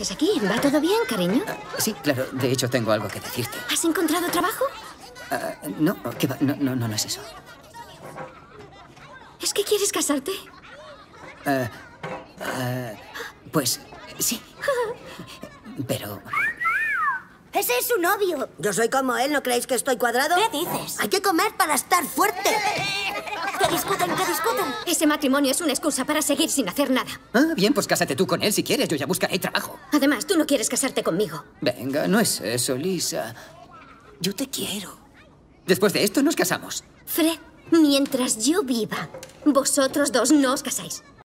haces aquí? ¿Va todo bien, cariño? Sí, claro. De hecho, tengo algo que decirte. ¿Has encontrado trabajo? Ah, no, ¿qué va? No, no, no, no es eso. ¿Es que quieres casarte? Ah, ah, pues sí. Pero Ese es su novio. Yo soy como él, ¿no creéis que estoy cuadrado? ¿Qué dices? Hay que comer para estar fuerte. Ese matrimonio es una excusa para seguir sin hacer nada. Ah, bien, pues cásate tú con él si quieres. Yo ya buscaré trabajo. Además, tú no quieres casarte conmigo. Venga, no es eso, Lisa. Yo te quiero. Después de esto nos casamos. Fred, mientras yo viva, vosotros dos no os casáis.